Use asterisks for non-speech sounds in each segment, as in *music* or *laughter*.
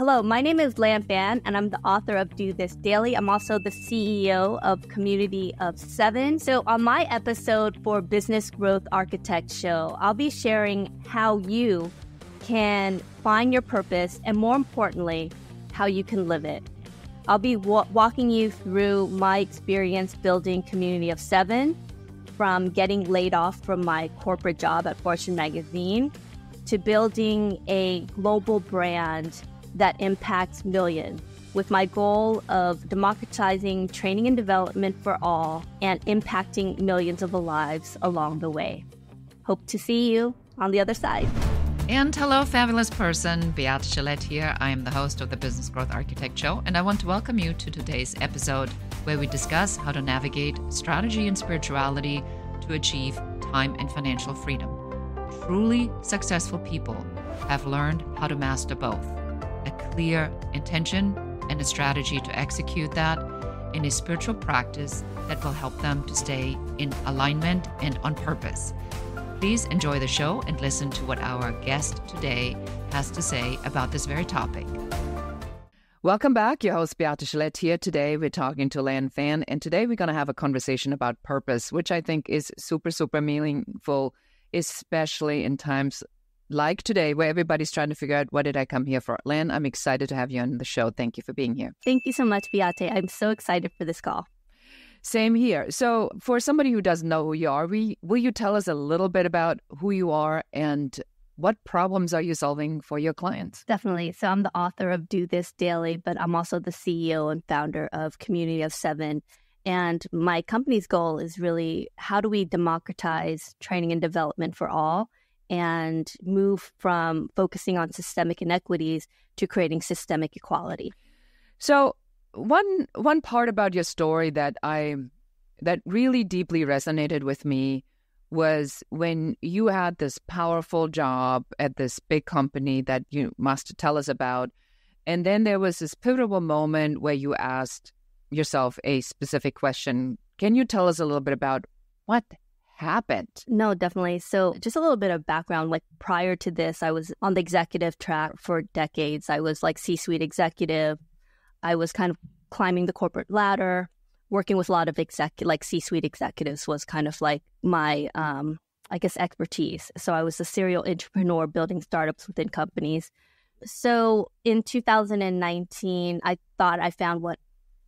Hello, my name is Lan Phan, and I'm the author of Do This Daily. I'm also the CEO of Community of Seven. So, on my episode for Business Growth Architect Show, I'll be sharing how you can find your purpose and, more importantly, how you can live it. I'll be wa- walking you through my experience building Community of Seven from getting laid off from my corporate job at Fortune magazine to building a global brand that impacts millions with my goal of democratizing training and development for all and impacting millions of lives along the way. Hope to see you on the other side. And hello, fabulous person. Beate Chelette here. I am the host of the Business Growth Architect Show, and I want to welcome you to today's episode where we discuss how to navigate strategy and spirituality to achieve time and financial freedom. Truly successful people have learned how to master both a clear intention and a strategy to execute that in a spiritual practice that will help them to stay in alignment and on purpose. Please enjoy the show and listen to what our guest today has to say about this very topic. Welcome back. Your host, Beate Chelette here. Today, we're talking to Lan Phan, and today we're going to have a conversation about purpose, which I think is super, super meaningful, especially in times like today where everybody's trying to figure out what did I come here for. Lan, I'm excited to have you on the show. Thank you for being here. Thank you so much, Beate. I'm so excited for this call. Same here. So, for somebody who doesn't know who you are, we, will you tell us a little bit about who you are and what problems are you solving for your clients? Definitely. So, I'm the author of Do This Daily, but I'm also the CEO and founder of Community of Seven. And my company's goal is really how do we democratize training and development for all and move from focusing on systemic inequities to creating systemic equality. So, one one part about your story that I that really deeply resonated with me was when you had this powerful job at this big company that you must tell us about. And then there was this pivotal moment where you asked yourself a specific question. Can you tell us a little bit about what happened? No, definitely. So, just a little bit of background. Like prior to this, I was on the executive track for decades. I was like C suite executive. I was kind of climbing the corporate ladder, working with a lot of exec, like C suite executives was kind of like my, um, I guess, expertise. So, I was a serial entrepreneur building startups within companies. So, in 2019, I thought I found what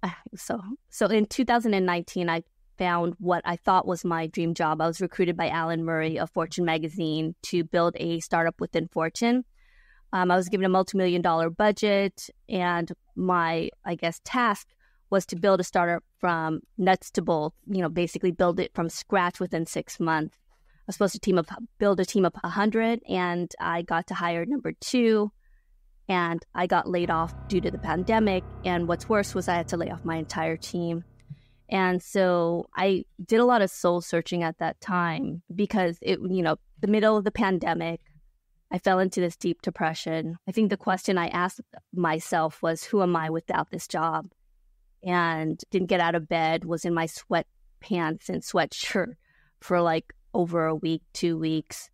*laughs* so so in 2019 i found what I thought was my dream job. I was recruited by Alan Murray of Fortune magazine to build a startup within Fortune. Um, I was given a multi-million dollar budget, and my, I guess, task was to build a startup from nuts to bolts. You know, basically build it from scratch within six months. I was supposed to team of build a team of hundred, and I got to hire number two, and I got laid off due to the pandemic. And what's worse was I had to lay off my entire team. And so I did a lot of soul searching at that time because it, you know, the middle of the pandemic, I fell into this deep depression. I think the question I asked myself was, who am I without this job? And didn't get out of bed, was in my sweatpants and sweatshirt for like over a week, two weeks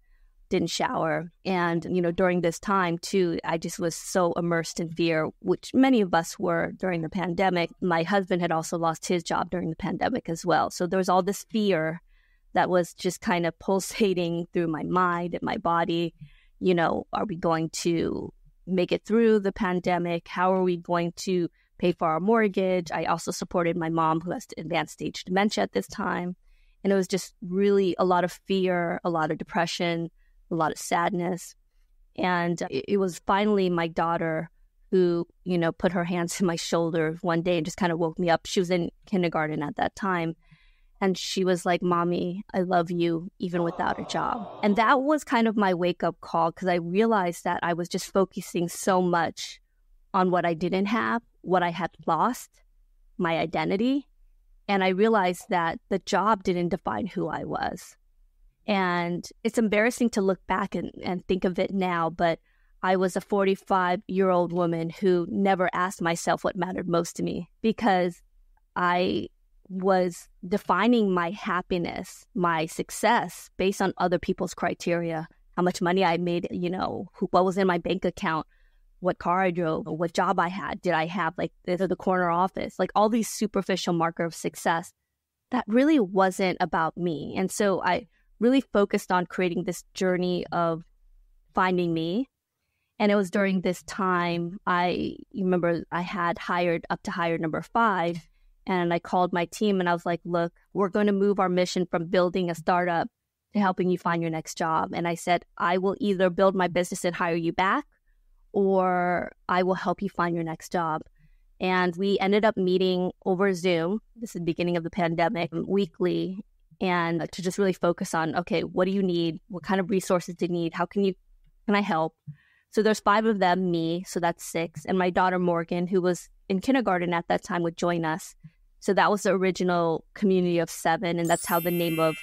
didn't shower. And, you know, during this time too, I just was so immersed in fear, which many of us were during the pandemic. My husband had also lost his job during the pandemic as well. So there was all this fear that was just kind of pulsating through my mind and my body. You know, are we going to make it through the pandemic? How are we going to pay for our mortgage? I also supported my mom who has advanced stage dementia at this time. And it was just really a lot of fear, a lot of depression, a lot of sadness. And it, was finally my daughter who, you know, put her hands *laughs* on my shoulder one day and just kind of woke me up. She was in kindergarten at that time. And she was like, Mommy, I love you even without a job. And that was kind of my wake up call because I realized that I was just focusing so much on what I didn't have, what I had lost, my identity. And I realized that the job didn't define who I was. And it's embarrassing to look back and, and think of it now, but I was a 45 year old woman who never asked myself what mattered most to me because I was defining my happiness, my success based on other people's criteria, how much money I made, you know, who, what was in my bank account, what car I drove, what job I had, did I have like the, the corner office, like all these superficial marker of success that really wasn't about me. And so I really focused on creating this journey of finding me. And it was during this time I remember I had hired up to hire number five. And I called my team and I was like, look, we're going to move our mission from building a startup to helping you find your next job. And I said, I will either build my business and hire you back, or I will help you find your next job. And we ended up meeting over Zoom. This is the beginning of the pandemic, weekly, and uh, to just really focus on okay, what do you need? What kind of resources do you need? How can you can I help? So there's five of them, me, so that's six, and my daughter Morgan, who was in kindergarten at that time, would join us. So that was the original community of seven, and that's how the name of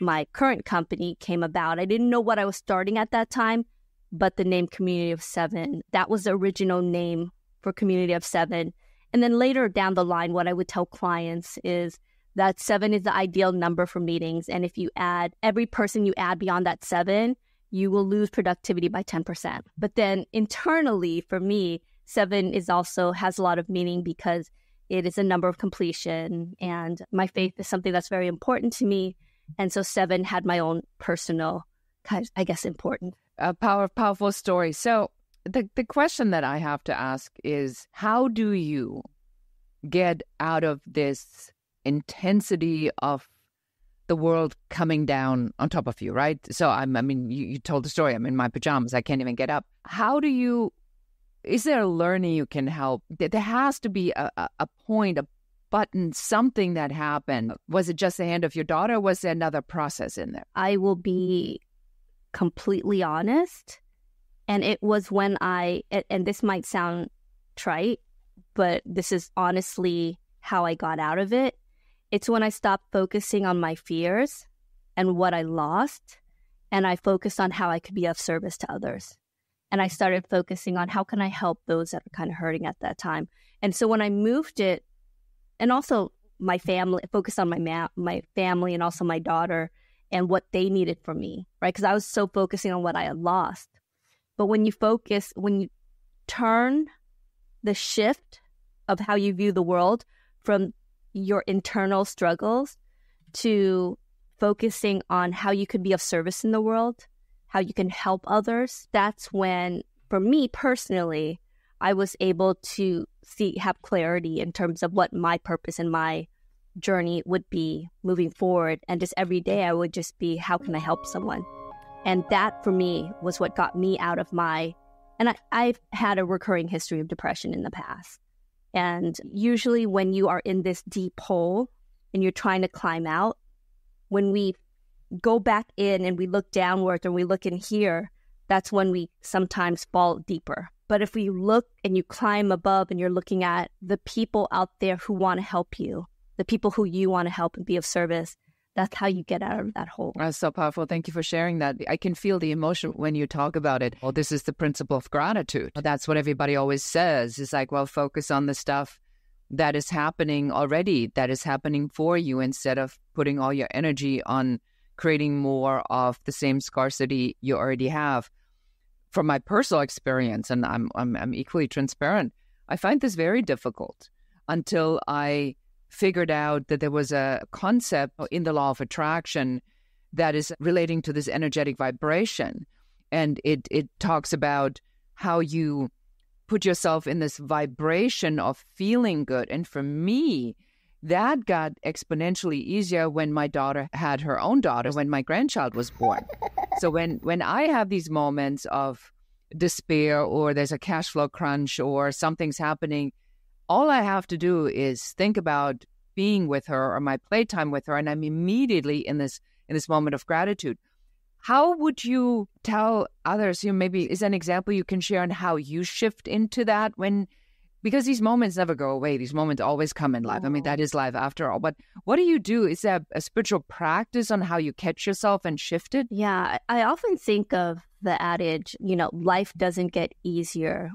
my current company came about. I didn't know what I was starting at that time, but the name Community of Seven, that was the original name for Community of Seven. And then later down the line, what I would tell clients is that seven is the ideal number for meetings. And if you add every person you add beyond that seven, you will lose productivity by 10%. But then internally, for me, seven is also has a lot of meaning because it is a number of completion. And my faith is something that's very important to me. And so seven had my own personal, I guess, important. A power, powerful story. So the, the question that I have to ask is how do you get out of this intensity of the world coming down on top of you, right? So I'm, I mean, you, you told the story. I'm in my pajamas. I can't even get up. How do you, is there a learning you can help? There has to be a, a, point, a button, something that happened. Was it just the hand of your daughter? was there another process in there? I will be completely honest. And it was when I, and this might sound trite, but this is honestly how I got out of it. It's when I stopped focusing on my fears and what I lost, and I focused on how I could be of service to others. And I started focusing on how can I help those that are kind of hurting at that time. And so when I moved it, and also my family, focused on my ma- my family and also my daughter and what they needed from me, right? Because I was so focusing on what I had lost. But when you focus, when you turn the shift of how you view the world from your internal struggles to focusing on how you could be of service in the world, how you can help others, that's when, for me personally, I was able to see, have clarity in terms of what my purpose and my journey would be moving forward. And just every day, I would just be, how can I help someone? And that for me was what got me out of my, and I, I've had a recurring history of depression in the past. And usually when you are in this deep hole and you're trying to climb out, when we go back in and we look downwards and we look in here, that's when we sometimes fall deeper. But if we look and you climb above and you're looking at the people out there who want to help you, the people who you want to help and be of service, that's how you get out of that hole. That's so powerful. Thank you for sharing that. I can feel the emotion when you talk about it. Well, this is the principle of gratitude. That's what everybody always says. It's like, well, focus on the stuff that is happening already, that is happening for you, instead of putting all your energy on creating more of the same scarcity you already have. From my personal experience, and I'm, I'm, I'm equally transparent, I find this very difficult until I figured out that there was a concept in the law of attraction that is relating to this energetic vibration. And it, it talks about how you put yourself in this vibration of feeling good. And for me, that got exponentially easier when my daughter had her own daughter, when my grandchild was born. so when when I have these moments of despair or there's a cash flow crunch or something's happening all I have to do is think about being with her or my playtime with her, and I'm immediately in this in this moment of gratitude. How would you tell others? You know, maybe is an example you can share on how you shift into that when because these moments never go away. These moments always come in life. I mean, that is life after all. But what do you do? Is that a spiritual practice on how you catch yourself and shift it? Yeah, I often think of the adage, you know, life doesn't get easier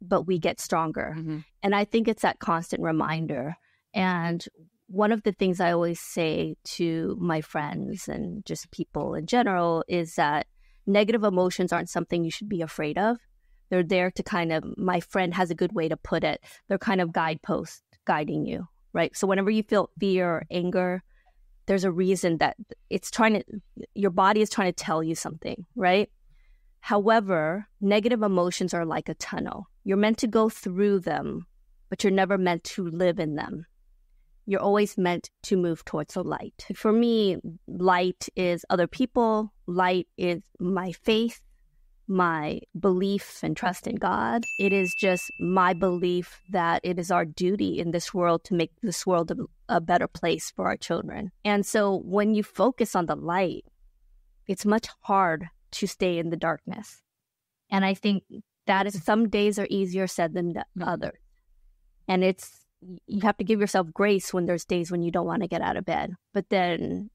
but we get stronger. Mm-hmm. And I think it's that constant reminder. And one of the things I always say to my friends and just people in general is that negative emotions aren't something you should be afraid of, They're there to kind of, my friend has a good way to put it, they're kind of guideposts guiding you, right? So whenever you feel fear or anger, there's a reason that it's trying to, your body is trying to tell you something, right? However, negative emotions are like a tunnel. You're meant to go through them, but you're never meant to live in them. You're always meant to move towards the light. For me, light is other people, light is my faith, my belief and trust in God. It is just my belief that it is our duty in this world to make this world a, a, better place for our children. And so when you focus on the light, it's much hard to stay in the darkness. And I think that is some days are easier said than mm-hmm. others. And it's you have to give yourself grace when there's days when you don't want to get out of bed. But then,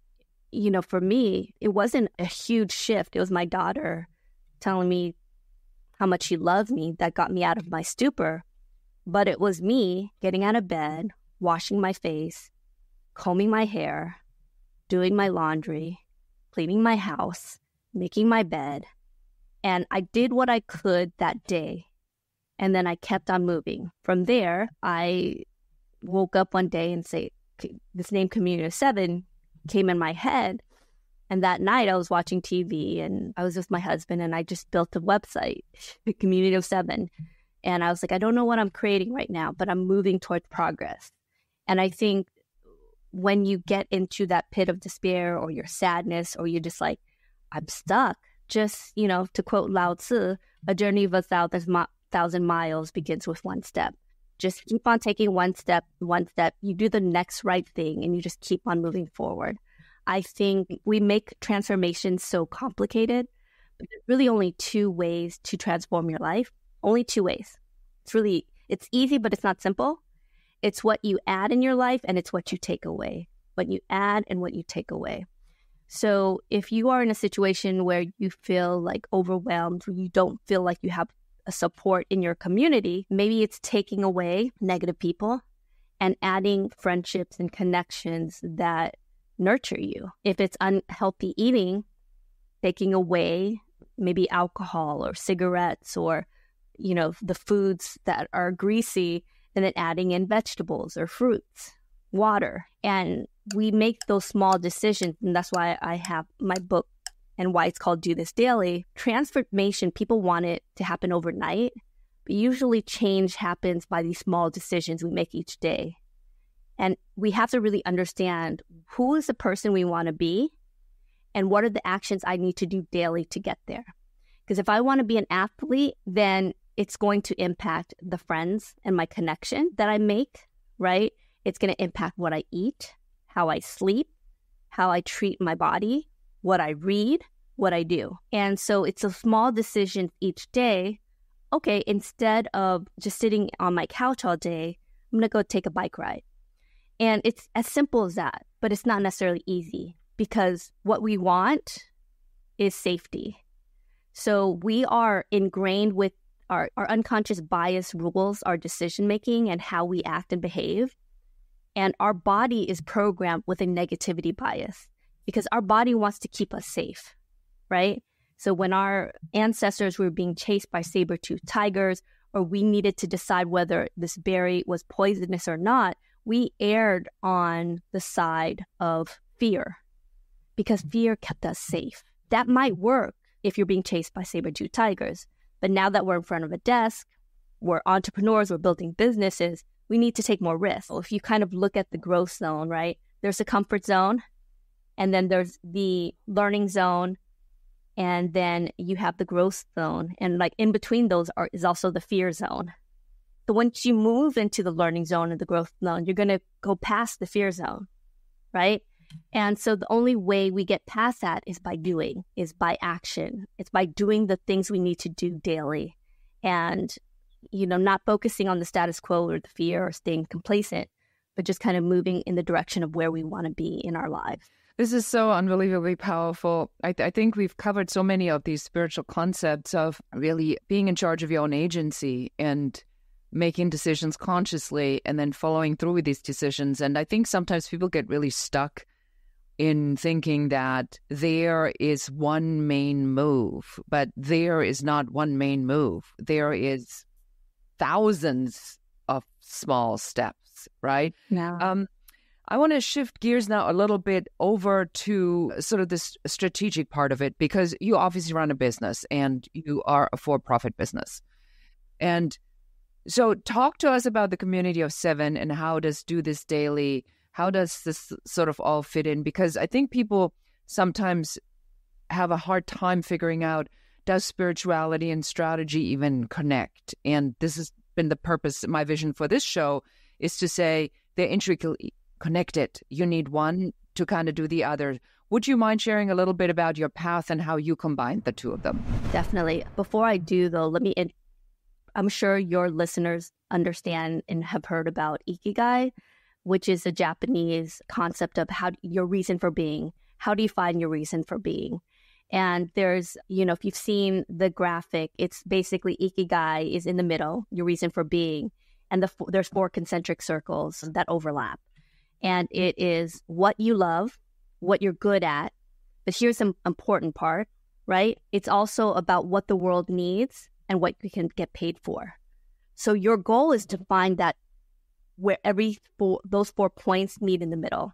you know, for me, it wasn't a huge shift. It was my daughter telling me how much she loved me that got me out of my stupor. But it was me getting out of bed, washing my face, combing my hair, doing my laundry, cleaning my house, making my bed. And I did what I could that day. And then I kept on moving. From there, I woke up one day and say, this name Community of Seven came in my head. And that night I was watching TV and I was with my husband and I just built a website, *laughs* Community of Seven. And I was like, I don't know what I'm creating right now, but I'm moving towards progress. And I think when you get into that pit of despair or your sadness or you're just like, I'm stuck, just, you know, to quote Lao Tzu, a journey of a thousand miles begins with one step. Just keep on taking one step, one step. You do the next right thing and you just keep on moving forward. I think we make transformation so complicated, but there's really only two ways to transform your life. Only two ways. It's really it's easy, but it's not simple. It's what you add in your life and it's what you take away. What you add and what you take away. So if you are in a situation where you feel like overwhelmed, or you don't feel like you have a support in your community, maybe it's taking away negative people and adding friendships and connections that nurture you. If it's unhealthy eating, taking away maybe alcohol or cigarettes or you know the foods that are greasy and then adding in vegetables or fruits, water. And we make those small decisions and that's why I have my book and why it's called Do This Daily. Transformation, people want it to happen overnight, but usually change happens by these small decisions we make each day. And we have to really understand who is the person we want to be and what are the actions I need to do daily to get there. Because if I want to be an athlete, then it's going to impact the friends and my connection that I make, right? It's going to impact what I eat, how I sleep, how I treat my body, what I read, what I do. And so it's a small decision each day. Okay, instead of just sitting on my couch all day, I'm to go take a bike ride. And it's as simple as that, but it's not necessarily easy because what we want is safety. So we are ingrained with our, our unconscious bias rules, our decision making, and how we act and behave. And our body is programmed with a negativity bias because our body wants to keep us safe, right? So when our ancestors were being chased by saber-toothed tigers, or we needed to decide whether this berry was poisonous or not, we erred on the side of fear because fear kept us safe. That might work if you're being chased by saber-tooth tigers. But now that we're in front of a desk, we're entrepreneurs, we're building businesses, we need to take more risks. So if you kind of look at the growth zone, right? There's a comfort zone, and then there's the learning zone, and then you have the growth zone. And like in between those are, is also the fear zone. So once you move into the learning zone and the growth zone, you're going to go past the fear zone, right? And so the only way we get past that is by doing, is by action. It's by doing the things we need to do daily and, you know, not focusing on the status quo or the fear or staying complacent, but just kind of moving in the direction of where we want to be in our lives. This is so unbelievably powerful. I, th- I, think we've covered so many of these spiritual concepts of really being in charge of your own agency and making decisions consciously and then following through with these decisions. And I think sometimes people get really stuck in thinking that there is one main move, but there is not one main move. There is thousands of small steps, right? Yeah. Um, I want to shift gears now a little bit over to sort of this strategic part of it because you obviously run a business and you are a for profit business. And so, talk to us about the community of seven and how does Do This Daily, how does this sort of all fit in? Because I think people sometimes have a hard time figuring out does spirituality and strategy even connect? And this has been the purpose, my vision for this show is to say they're intricately connected. You need one to kind of do the other. Would you mind sharing a little bit about your path and how you combined the two of them? Definitely. Before I do, though, let me. In- I'm sure your listeners understand and have heard about ikigai, which is a Japanese concept of how your reason for being. How do you find your reason for being? And there's, you know, if you've seen the graphic, it's basically ikigai is in the middle, your reason for being, and the there's four concentric circles that overlap and it is what you love, what you're good at. But here's an important part, right? It's also about what the world needs and what you can get paid for. So your goal is to find that where every four, those four points meet in the middle.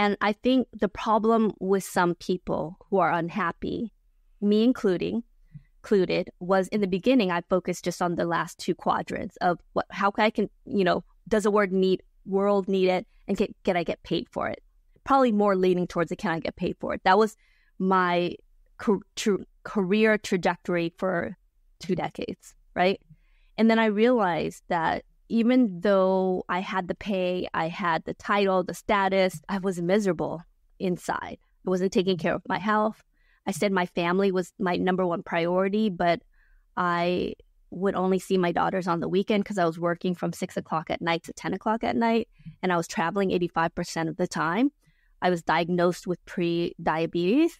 And I think the problem with some people who are unhappy, me including, included, was in the beginning I focused just on the last two quadrants of what how can I can, you know, does a word need world need it and can, can I get paid for it? Probably more leaning towards the can I get paid for it. That was my career trajectory for two decades, right? And then I realized that even though I had the pay, I had the title, the status, I was miserable inside. I wasn't taking care of my health. I said my family was my number one priority, but I would only see my daughters on the weekend because I was working from six o'clock at night to 10 o'clock at night, and I was traveling 85% of the time. I was diagnosed with pre diabetes,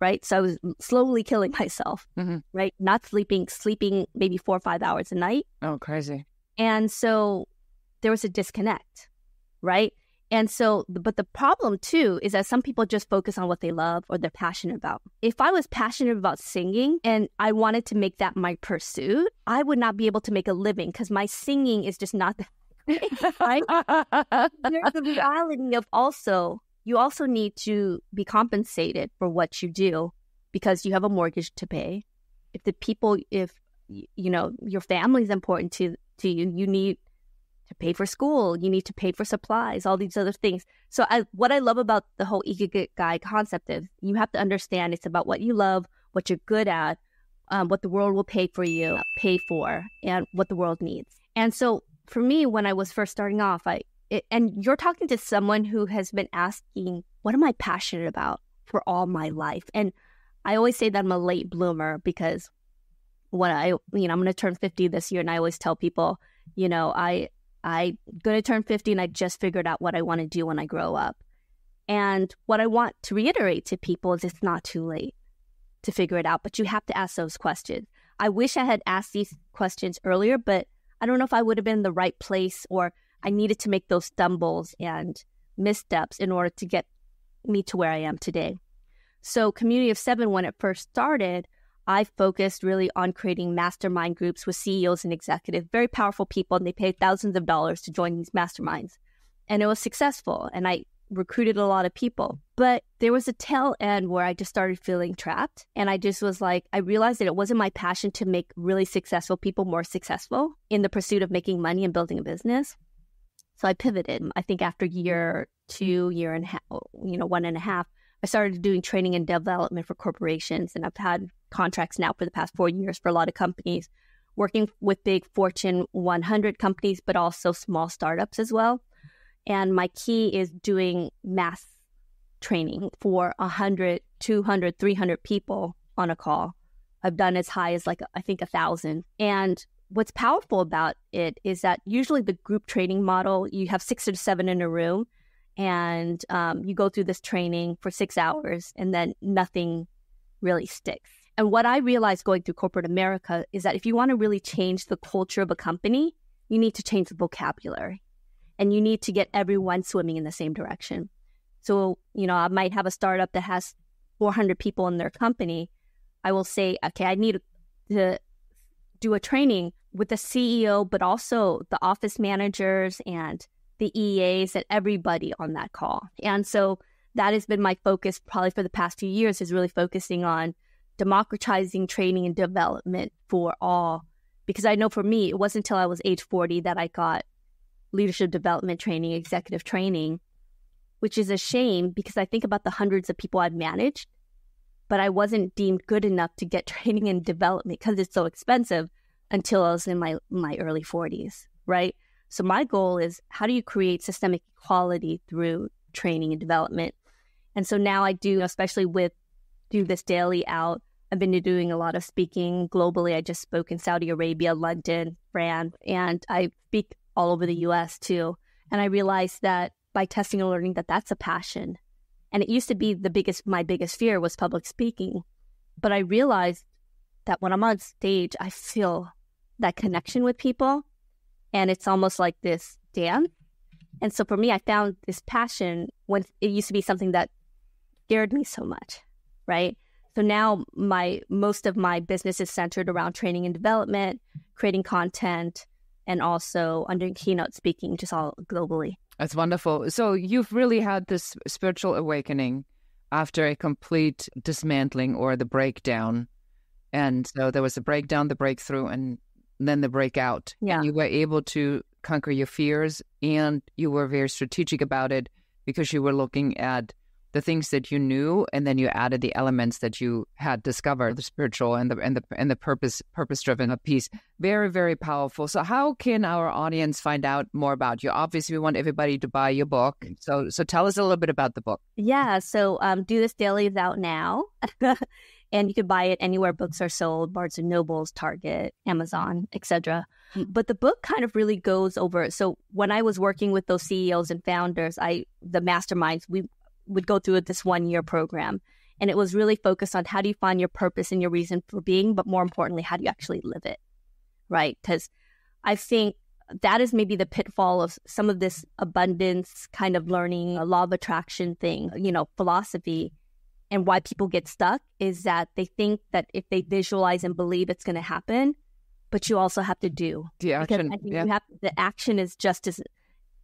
right? So I was slowly killing *laughs* myself, mm-hmm. right? Not sleeping, sleeping maybe four or five hours a night. Oh, crazy. And so there was a disconnect, right? And so, but the problem too is that some people just focus on what they love or they're passionate about. If I was passionate about singing and I wanted to make that my pursuit, I would not be able to make a living because my singing is just not *laughs* right? There's the reality of also, you also need to be compensated for what you do because you have a mortgage to pay. If the people, if, you know, your family is important to, to you, you need to pay for school, you need to pay for supplies, all these other things. So I, what I love about the whole ikigai concept is you have to understand it's about what you love, what you're good at, um, what the world will pay for you, pay for, and what the world needs. And so for me, when I was first starting off, I it, and you're talking to someone who has been asking, "What am I passionate about?" for all my life, and I always say that I'm a late bloomer because when I, you know, I'm going to turn 50 this year, and I always tell people, you know, I I'm going to turn 50 and I just figured out what I want to do when I grow up. And what I want to reiterate to people is it's not too late to figure it out, but you have to ask those questions. I wish I had asked these questions earlier, but I don't know if I would have been in the right place or I needed to make those stumbles and missteps in order to get me to where I am today. So, Community of Seven, when it first started, I focused really on creating mastermind groups with CEOs and executives, very powerful people, and they paid thousands of dollars to join these masterminds. And it was successful, and I recruited a lot of people. But there was a tail end where I just started feeling trapped. And I just was like, I realized that it wasn't my passion to make really successful people more successful in the pursuit of making money and building a business. So I pivoted. I think after year two, year and a half, you know, one and a half, I started doing training and development for corporations. And I've had contracts now for the past four years for a lot of companies, working with big Fortune 100 companies, but also small startups as well. And my key is doing mass training for 100, 200, 300 people on a call. I've done as high as like, I think, a thousand. And what's powerful about it is that usually the group training model, you have six or seven in a room and um, you go through this training for six hours and then nothing really sticks. And what I realized going through corporate America is that if you want to really change the culture of a company, you need to change the vocabulary and you need to get everyone swimming in the same direction. So, you know, I might have a startup that has 400 people in their company. I will say, okay, I need to do a training with the CEO, but also the office managers and the EAs and everybody on that call. And so that has been my focus probably for the past few years is really focusing on democratizing training and development for all. Because I know for me, it wasn't until I was age 40 that I got leadership development training, executive training, which is a shame because I think about the hundreds of people I've managed, but I wasn't deemed good enough to get *laughs* training and development because it's so expensive until I was in my my early 40s, right? So my goal is how do you create systemic equality through training and development? And so now I do, especially with do this daily out. I've been doing a lot of speaking globally. I just spoke in Saudi Arabia, London, France, and I speak all over the US too. And I realized that by testing and learning that that's a passion. And it used to be the biggest, my biggest fear was public speaking. But I realized that when I'm on stage, I feel that connection with people. And it's almost like this dance. And so for me, I found this passion when it used to be something that scared me so much, right? So now my most of my business is centered around training and development, creating content, and also under keynote speaking, just all globally. That's wonderful. So you've really had this spiritual awakening after a complete dismantling or the breakdown. And so there was a breakdown, the breakthrough, and then the breakout. Yeah. And you were able to conquer your fears and you were very strategic about it because you were looking at the things that you knew and then you added the elements that you had discovered the spiritual and the and the and the purpose purpose driven a piece very very powerful. So how can our audience find out more about you? Obviously we want everybody to buy your book. So so tell us a little bit about the book. Yeah so um, do this daily is out now *laughs* and you can buy it anywhere books are sold barnes and nobles target amazon etc hmm. but the book kind of really goes over so when i was working with those ceos and founders i the masterminds we would go through this one year program. And it was really focused on how do you find your purpose and your reason for being, but more importantly, how do you actually live it? Right. Because I think that is maybe the pitfall of some of this abundance kind of learning, a law of attraction thing, you know, philosophy. And why people get stuck is that they think that if they visualize and believe it's going to happen, but you also have to do the action. yeah. you have the action is just as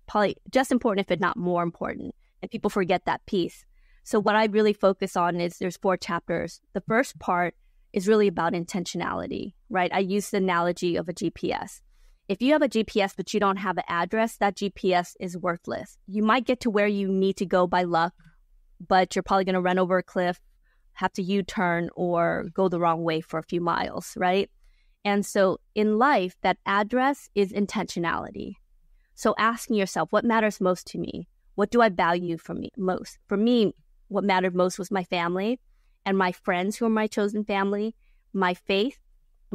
probably just important, if not more important and people forget that piece. So what I really focus on is there's four chapters. The first part is really about intentionality, right? I use the analogy of a GPS. If you have a GPS but you don't have an address, that GPS is worthless. You might get to where you need to go by luck, but you're probably going to run over a cliff, have to U-turn or go the wrong way for a few miles, right? And so in life, that address is intentionality. So asking yourself, what matters most to me? What do I value for me most? For me, what mattered most was my family and my friends who are my chosen family, my faith,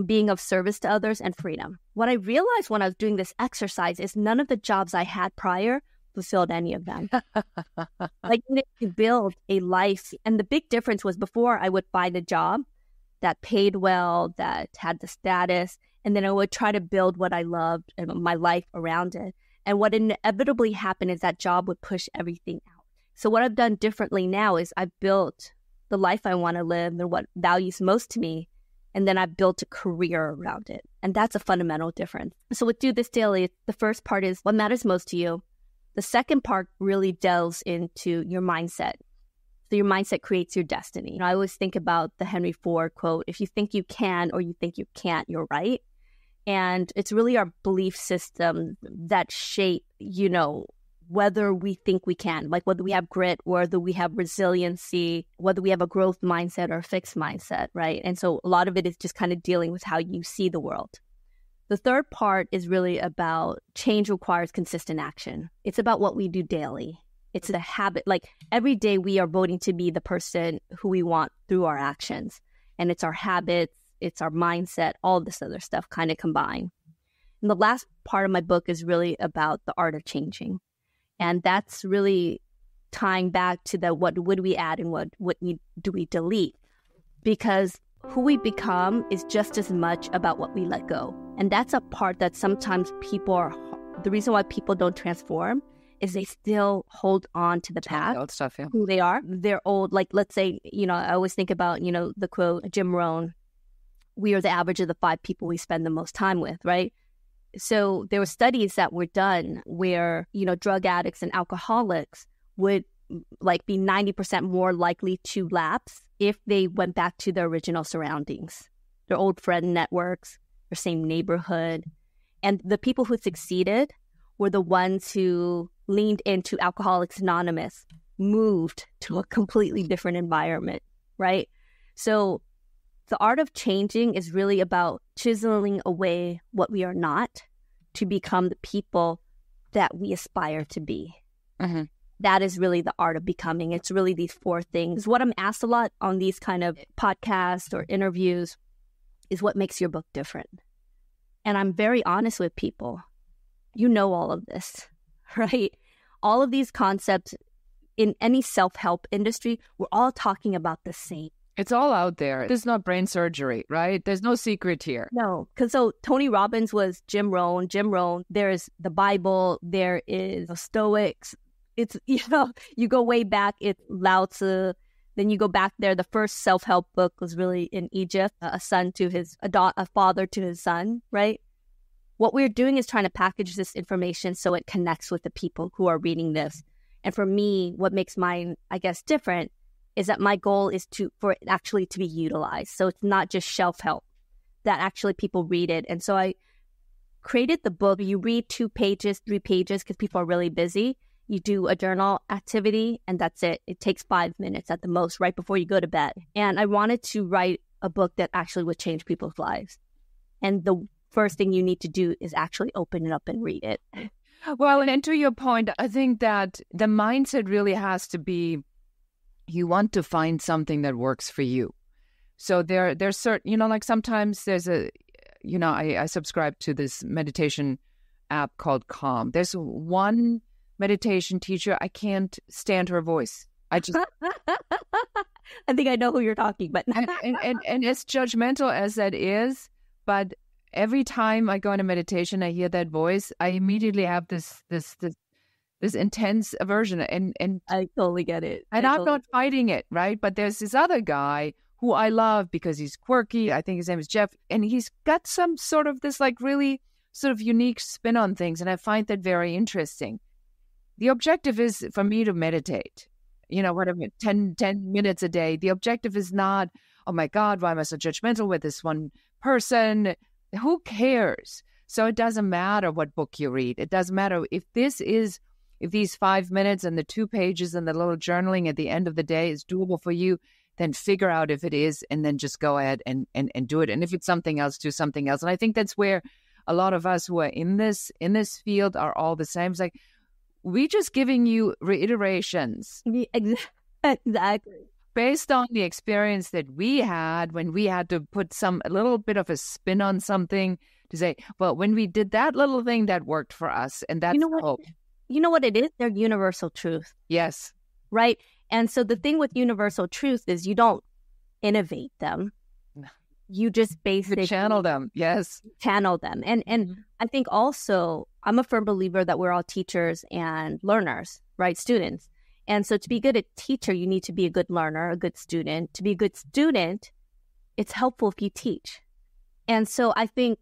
being of service to others, and freedom. What I realized when I was doing this exercise is none of the jobs I had prior fulfilled any of them. *laughs* like to build a life. And the big difference was before I would find a job that paid well, that had the status, and then I would try to build what I loved and my life around it. And what inevitably happened is that job would push everything out. So what I've done differently now is I've built the life I want to live and what values most to me. And then I've built a career around it. And that's a fundamental difference. So with Do This Daily, the first part is what matters most to you. The second part really delves into your mindset. So your mindset creates your destiny. You know, I always think about the Henry Ford quote, if you think you can or you think you can't, you're right. And it's really our belief system that shape, you know, whether we think we can, like whether we have grit, whether we have resiliency, whether we have a growth mindset or a fixed mindset, right? And so a lot of it is just kind of dealing with how you see the world. The third part is really about change requires consistent action. It's about what we do daily. It's the habit. Like every day we are voting to be the person who we want through our actions. And it's our habits, it's our mindset, all this other stuff kind of combined. And the last part of my book is really about the art of changing. And that's really tying back to the what would we add and what what do we delete because who we become is just as much about what we let go. And that's a part that sometimes people are the reason why people don't transform is they still hold on to the past, old stuff. Yeah. who they are. They're old. Like, let's say, you know, I always think about, you know, the quote, Jim Rohn, we are the average of the five people we spend the most time with, right? So there were studies that were done where, you know, drug addicts and alcoholics would like be 90% more likely to lapse if they went back to their original surroundings, their old friend networks, same neighborhood. And the people who succeeded were the ones who leaned into Alcoholics Anonymous, moved to a completely different environment, right? So the art of changing is really about chiseling away what we are not to become the people that we aspire to be. Mhm. That is really the art of becoming. It's really these four things. What I'm asked a lot on these kind of podcasts or interviews is what makes your book different. And I'm very honest with people. You know all of this, *laughs* right? All of these concepts in any self help industry, we're all talking about the same. It's all out there. This is not brain surgery, right? There's no secret here. No, because so Tony Robbins was Jim Rohn. Jim Rohn. There's the Bible. There is the Stoics. It's *laughs* you know you go way back. It's Lao Tzu. Then you go back there. The first self help book was really in Egypt. A son to his a, da- a father to his son. Right. What we're doing is trying to package this information so it connects with the people who are reading this. And for me, what makes mine, I guess, different is that my goal is to for it actually to be utilized. So it's not just shelf help that actually people read it. And so I created the book. You read two pages, three pages because people are really busy. You do a journal activity and that's it. It takes five minutes at the most right before you go to bed. And I wanted to write a book that actually would change people's lives. And the first thing you need to do is actually open it up and read it. Well, and to your point, I think that the mindset really has to be you want to find something that works for you. So there there's certain you know, like sometimes there's a you know, I, I subscribe to this meditation app called Calm. There's one meditation teacher, I can't stand her voice. I just *laughs* I think I know who you're talking, but and, and, and, and as judgmental as that is, but every time I go into meditation, I hear that voice, I immediately have this this this this intense aversion, and and I totally get it. and I I'm totally- not fighting it, right? But there's this other guy who I love because he's quirky. I think his name is Jeff, and he's got some sort of this like really sort of unique spin on things, and I find that very interesting. The objective is for me to meditate. You know, whatever, 10, 10 minutes a day. The objective is not, oh my God, why am I so judgmental with this one person? Who cares? So it doesn't matter what book you read. It doesn't matter if this is if these five minutes and the two pages and the little journaling at the end of the day is doable for you, then figure out if it is and then just go ahead and, and, and do it. And if it's something else, do something else. And I think that's where a lot of us who are in this in this field are all the same. It's like we just giving you reiterations *laughs* Exactly. based on the experience that we had when we had to put some a little bit of a spin on something to say, well, when we did that little thing that worked for us, and that's know what? hope. You know what it is? They're universal truth, Yes. right? And so the thing with universal truth is you don't innovate them. *laughs* You just You basically channel them. Yes. channel them. And and Mhm. I think also I'm a firm believer that we're all teachers and learners, right? Students. And so to be good at teacher, you need to be a good learner, a good student. To be a good student, it's helpful if you teach. And so I think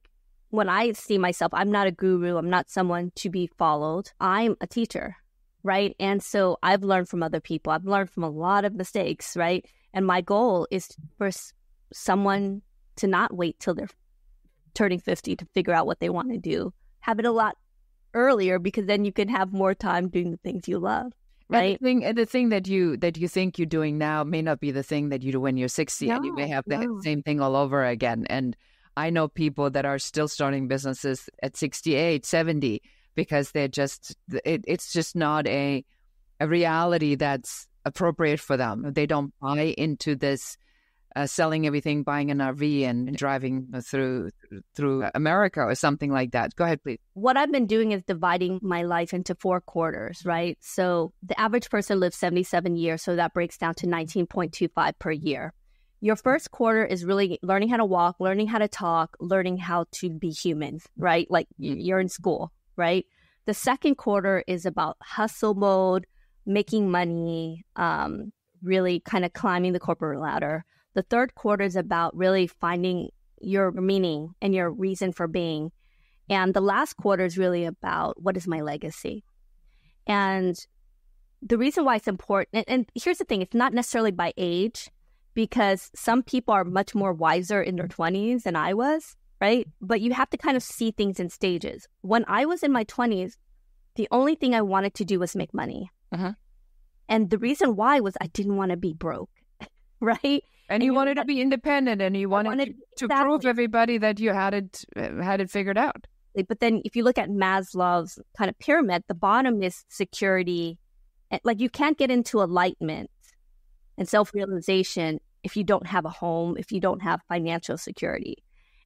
when I see myself, I'm not a guru, I'm not someone to be followed. I'm a teacher, right? And so I've learned from other people. I've learned from a lot of mistakes, right? And my goal is for someone to not wait till they're turning 50 to figure out what they want to do. Have it a lot earlier because then you can have more time doing the things you love, right? And the thing, the thing that you that you think you're doing now may not be the thing that you do when you're 60, and you may have the no. same thing all over again. And I know people that are still starting businesses at 68, 70 because they're just it, it's just not a a reality that's appropriate for them. They don't buy into this uh, selling everything, buying an RV, and driving through through America or something like that. Go ahead, please. what I've been doing is dividing my life into four quarters, right? So the average person lives 77 years, so that breaks down to 19.25 per year. Your first quarter is really learning how to walk, learning how to talk, learning how to be human, right? Like you're in school, right? The second quarter is about hustle mode, making money, um, really kind of climbing the corporate ladder. The third quarter is about really finding your meaning and your reason for being. And the last quarter is really about what is my legacy. And the reason why it's important, and, and here's the thing it's not necessarily by age, because some people are much more wiser in their 20s than I was, right? But you have to kind of see things in stages. When I was in my 20s, the only thing I wanted to do was make money. Uh-huh. And the reason why was I didn't want to be broke, *laughs* right? And you wanted to be independent, and you wanted, wanted- to exactly. prove everybody that you had it uh, had it figured out. But then if you look at Maslow's kind of pyramid, the bottom is security. Like you can't get into enlightenment and self realization if you don't have a home, if you don't have financial security.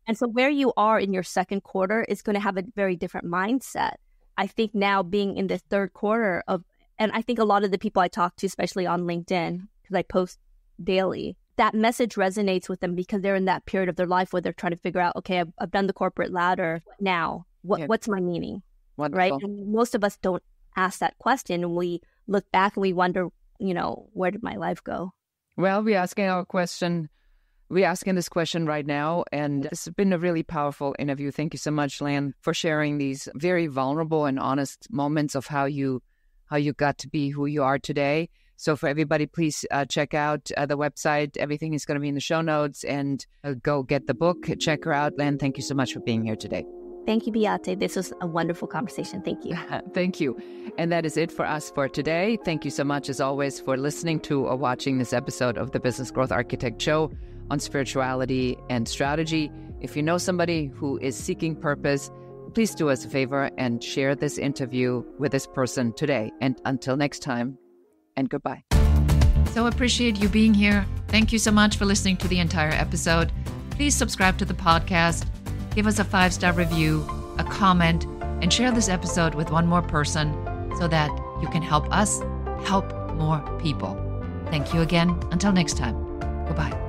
And so where you are in your second quarter is going to have a very different mindset. I think now being in the third quarter of, and I think a lot of the people I talk to, especially on LinkedIn, because I post daily, that message resonates with them because they're in that period of their life where they're trying to figure out, okay, I've, I've done the corporate ladder. Now, what, Yeah. what's my meaning? Wonderful. Right. And most of us don't ask that question. And we look back and we wonder, you know, where did my life go? Well, we're asking our question. We're asking this question right now, and this has been a really powerful interview. Thank you so much, Lan, for sharing these very vulnerable and honest moments of how you how you got to be who you are today. So, for everybody, please uh, check out uh, the website. Everything is going to be in the show notes, and uh, go get the book. Check her out, Lan. Thank you so much for being here today. Thank you, Beate. This was a wonderful conversation. Thank you. *laughs* Thank you. And that is it for us for today. Thank you so much, as always, for listening to or watching this episode of the Business Growth Architect Show on spirituality and strategy. If you know somebody who is seeking purpose, please do us a favor and share this interview with this person today. And until next time, and goodbye. So appreciate you being here. Thank you so much for listening to the entire episode. Please subscribe to the podcast, give us a five star review, a comment, and share this episode with one more person so that you can help us help more people. Thank you again. Until next time, goodbye.